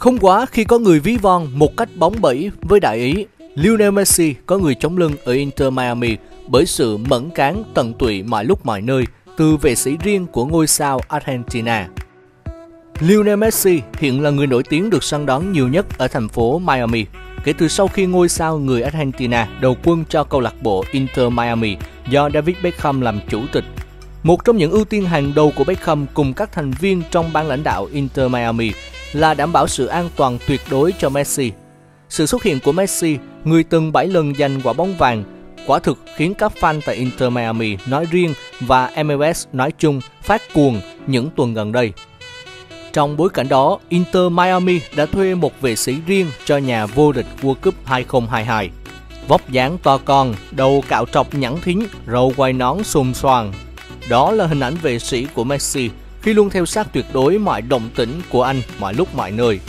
Không quá khi có người ví von một cách bóng bẩy với đại ý. Lionel Messi có người chống lưng ở Inter Miami bởi sự mẫn cán tận tụy mọi lúc mọi nơi từ vệ sĩ riêng của ngôi sao Argentina. Lionel Messi hiện là người nổi tiếng được săn đón nhiều nhất ở thành phố Miami kể từ sau khi ngôi sao người Argentina đầu quân cho câu lạc bộ Inter Miami do David Beckham làm chủ tịch. Một trong những ưu tiên hàng đầu của Beckham cùng các thành viên trong ban lãnh đạo Inter Miami là đảm bảo sự an toàn tuyệt đối cho Messi. Sự xuất hiện của Messi, người từng 7 lần giành quả bóng vàng, quả thực khiến các fan tại Inter Miami nói riêng và MLS nói chung phát cuồng những tuần gần đây. Trong bối cảnh đó, Inter Miami đã thuê một vệ sĩ riêng cho nhà vô địch World Cup 2022. Vóc dáng to con, đầu cạo trọc nhẵn thính, râu quai nón xùm xoàng. Đó là hình ảnh vệ sĩ của Messi khi luôn theo sát tuyệt đối mọi động tĩnh của anh mọi lúc mọi nơi.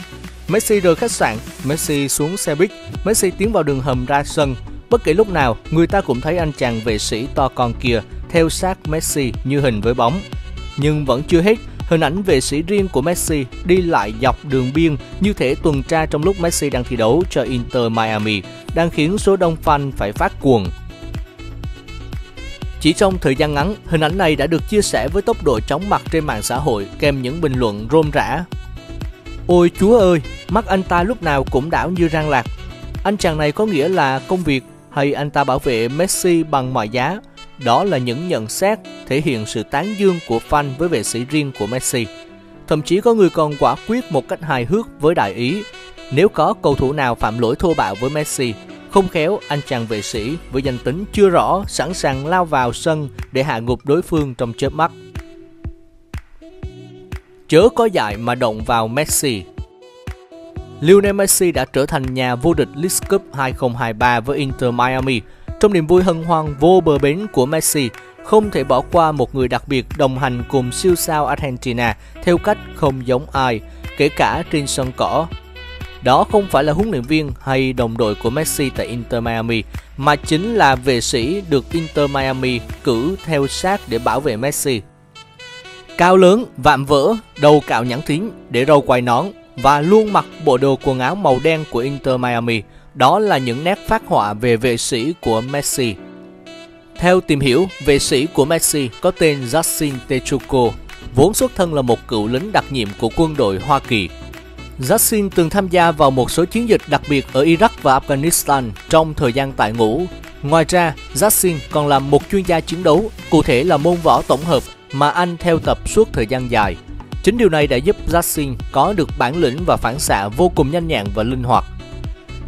Messi rời khách sạn, Messi xuống xe buýt, Messi tiến vào đường hầm ra sân. Bất kể lúc nào, người ta cũng thấy anh chàng vệ sĩ to con kia theo sát Messi như hình với bóng. Nhưng vẫn chưa hết, Hình ảnh vệ sĩ riêng của Messi đi lại dọc đường biên như thể tuần tra trong lúc Messi đang thi đấu cho Inter Miami đang khiến số đông fan phải phát cuồng. Chỉ trong thời gian ngắn, hình ảnh này đã được chia sẻ với tốc độ chóng mặt trên mạng xã hội kèm những bình luận rôm rã. Ôi chúa ơi, mắt anh ta lúc nào cũng đảo như răng lạc. Anh chàng này có nghĩa là công việc hay anh ta bảo vệ Messi bằng mọi giá đó là những nhận xét thể hiện sự tán dương của fan với vệ sĩ riêng của Messi. Thậm chí có người còn quả quyết một cách hài hước với đại ý. Nếu có cầu thủ nào phạm lỗi thô bạo với Messi, không khéo anh chàng vệ sĩ với danh tính chưa rõ sẵn sàng lao vào sân để hạ gục đối phương trong chớp mắt. Chớ có dại mà động vào Messi Lionel Messi đã trở thành nhà vô địch League Cup 2023 với Inter Miami trong niềm vui hân hoan vô bờ bến của Messi, không thể bỏ qua một người đặc biệt đồng hành cùng siêu sao Argentina theo cách không giống ai, kể cả trên sân cỏ. Đó không phải là huấn luyện viên hay đồng đội của Messi tại Inter Miami, mà chính là vệ sĩ được Inter Miami cử theo sát để bảo vệ Messi. Cao lớn, vạm vỡ, đầu cạo nhẵn thính để râu quai nón và luôn mặc bộ đồ quần áo màu đen của Inter Miami – đó là những nét phát họa về vệ sĩ của Messi. Theo tìm hiểu, vệ sĩ của Messi có tên Justin Techuco, vốn xuất thân là một cựu lính đặc nhiệm của quân đội Hoa Kỳ. Justin từng tham gia vào một số chiến dịch đặc biệt ở Iraq và Afghanistan trong thời gian tại ngũ. Ngoài ra, Justin còn là một chuyên gia chiến đấu, cụ thể là môn võ tổng hợp mà anh theo tập suốt thời gian dài. Chính điều này đã giúp Justin có được bản lĩnh và phản xạ vô cùng nhanh nhẹn và linh hoạt.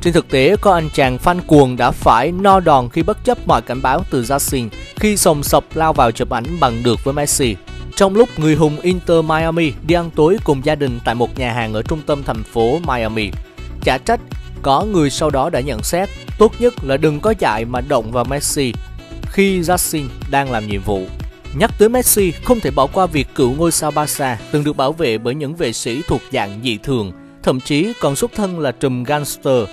Trên thực tế, có anh chàng fan cuồng đã phải no đòn khi bất chấp mọi cảnh báo từ Justin khi sòng sọc lao vào chụp ảnh bằng được với Messi. Trong lúc người hùng Inter Miami đi ăn tối cùng gia đình tại một nhà hàng ở trung tâm thành phố Miami. Chả trách, có người sau đó đã nhận xét tốt nhất là đừng có chạy mà động vào Messi khi Justin đang làm nhiệm vụ. Nhắc tới Messi, không thể bỏ qua việc cựu ngôi sao Barca từng được bảo vệ bởi những vệ sĩ thuộc dạng dị thường, thậm chí còn xuất thân là trùm gangster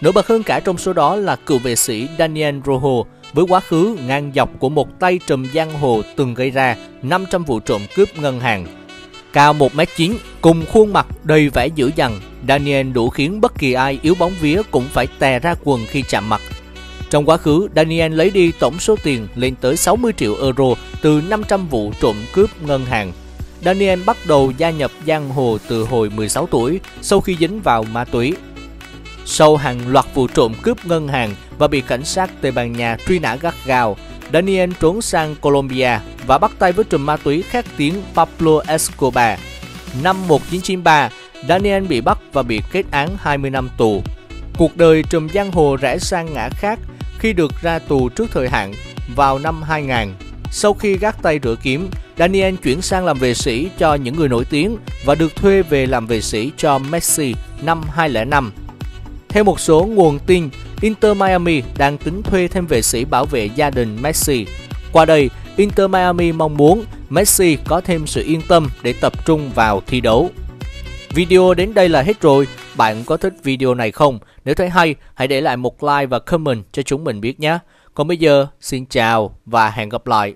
Nổi bật hơn cả trong số đó là cựu vệ sĩ Daniel Rojo với quá khứ ngang dọc của một tay trùm giang hồ từng gây ra 500 vụ trộm cướp ngân hàng. Cao 1m9, cùng khuôn mặt đầy vẻ dữ dằn, Daniel đủ khiến bất kỳ ai yếu bóng vía cũng phải tè ra quần khi chạm mặt. Trong quá khứ, Daniel lấy đi tổng số tiền lên tới 60 triệu euro từ 500 vụ trộm cướp ngân hàng. Daniel bắt đầu gia nhập giang hồ từ hồi 16 tuổi sau khi dính vào ma túy sau hàng loạt vụ trộm cướp ngân hàng và bị cảnh sát Tây Ban Nha truy nã gắt gao, Daniel trốn sang Colombia và bắt tay với trùm ma túy khét tiếng Pablo Escobar. Năm 1993, Daniel bị bắt và bị kết án 20 năm tù. Cuộc đời trùm giang hồ rẽ sang ngã khác khi được ra tù trước thời hạn vào năm 2000. Sau khi gác tay rửa kiếm, Daniel chuyển sang làm vệ sĩ cho những người nổi tiếng và được thuê về làm vệ sĩ cho Messi năm 2005 theo một số nguồn tin, Inter Miami đang tính thuê thêm vệ sĩ bảo vệ gia đình Messi. Qua đây, Inter Miami mong muốn Messi có thêm sự yên tâm để tập trung vào thi đấu. Video đến đây là hết rồi. Bạn có thích video này không? Nếu thấy hay, hãy để lại một like và comment cho chúng mình biết nhé. Còn bây giờ, xin chào và hẹn gặp lại.